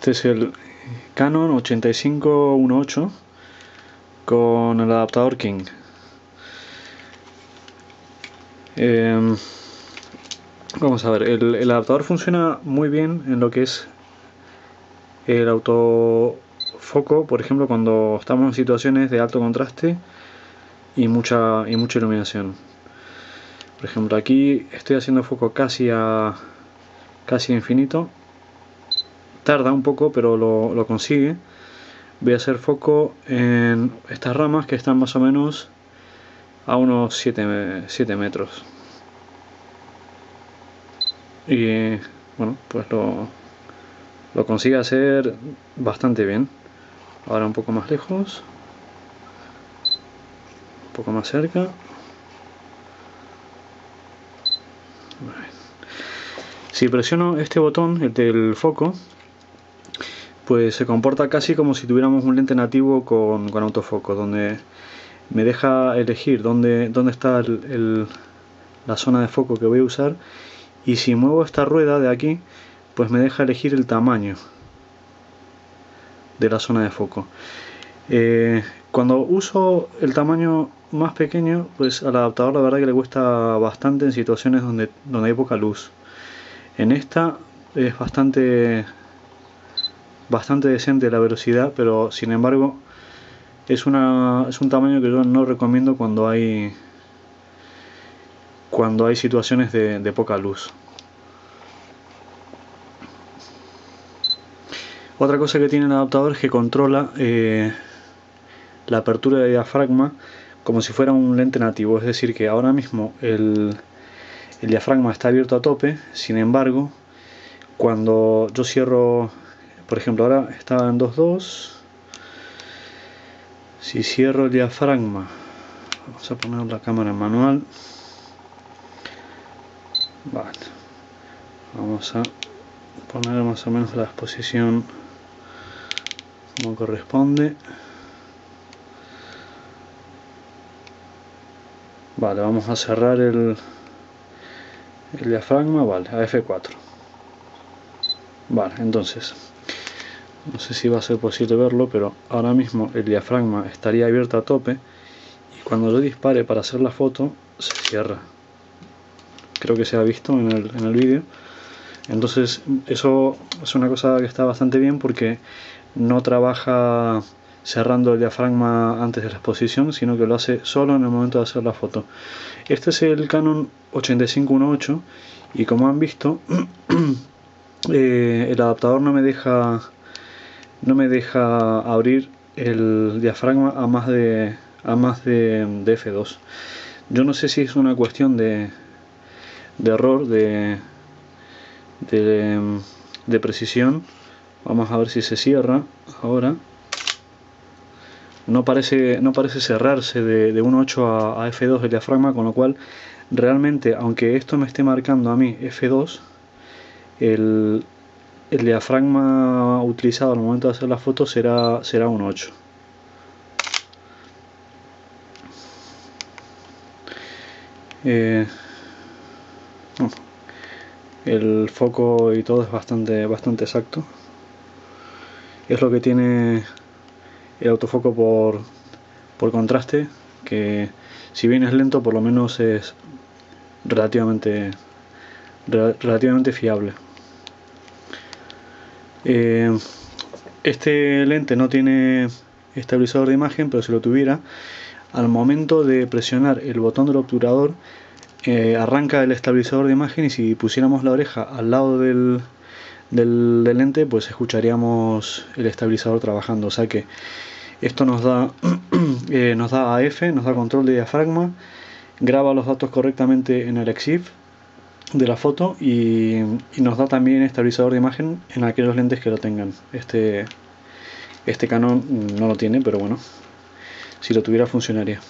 Este es el Canon 8518 con el adaptador King. Em, vamos a ver, el, adaptador funciona muy bien en lo que es el autofoco, por ejemplo, cuando estamos en situaciones de alto contraste y mucha, y mucha iluminación. Por ejemplo, aquí estoy haciendo foco casi a casi infinito. Tarda un poco, pero lo, consigue. Voy a hacer foco en estas ramas que están más o menos a unos 7, 7 metros. Y bueno, pues lo, lo consigue hacer bastante bien. Ahora un poco más lejos. Un poco más cerca. Si presiono este botón, el del foco, pues se comporta casi como si tuviéramos un lente nativo con, autofoco, donde me deja elegir dónde, dónde está la zona de foco que voy a usar y si muevo esta rueda de aquí, pues me deja elegir el tamaño de la zona de foco. Eh, cuando uso el tamaño más pequeño, pues al adaptador la verdad que le cuesta bastante en situaciones donde, donde hay poca luz. En esta es bastante bastante decente la velocidad, pero sin embargo es, una, es un tamaño que yo no recomiendo cuando hay cuando hay situaciones de, poca luz. Otra cosa que tiene el adaptador es que controla eh, la apertura de diafragma como si fuera un lente nativo, es decir que ahora mismo el, el diafragma está abierto a tope, sin embargo, cuando yo cierro, por ejemplo, ahora está en 2.2, si cierro el diafragma, vamos a poner la cámara en manual, vale. vamos a poner más o menos la exposición como corresponde. Vale, vamos a cerrar el, el diafragma vale a F4 vale entonces no sé si va a ser posible verlo pero ahora mismo el diafragma estaría abierto a tope y cuando yo dispare para hacer la foto se cierra creo que se ha visto en el, en el vídeo entonces eso es una cosa que está bastante bien porque no trabaja cerrando el diafragma antes de la exposición, sino que lo hace solo en el momento de hacer la foto. Este es el Canon 8518 y como han visto, eh, el adaptador no me deja no me deja abrir el diafragma a más de a más de, F2. Yo no sé si es una cuestión de, de error de, de, de precisión. Vamos a ver si se cierra ahora no parece, no parece cerrarse de, de 1.8 a, F2 el diafragma, con lo cual realmente, aunque esto me esté marcando a mí F2, el, el diafragma utilizado al momento de hacer la foto será, será un 8. Eh, el foco y todo es bastante, bastante exacto. Es lo que tiene el autofoco por, por contraste que si bien es lento por lo menos es relativamente relativamente fiable eh, este lente no tiene estabilizador de imagen pero si lo tuviera al momento de presionar el botón del obturador eh, arranca el estabilizador de imagen y si pusiéramos la oreja al lado del, del, lente pues escucharíamos el estabilizador trabajando. O sea que esto nos da eh, nos da AF, nos da control de diafragma graba los datos correctamente en el EXIF de la foto y, nos da también estabilizador de imagen en aquellos lentes que lo tengan. Este este Canon no lo tiene pero bueno si lo tuviera funcionaría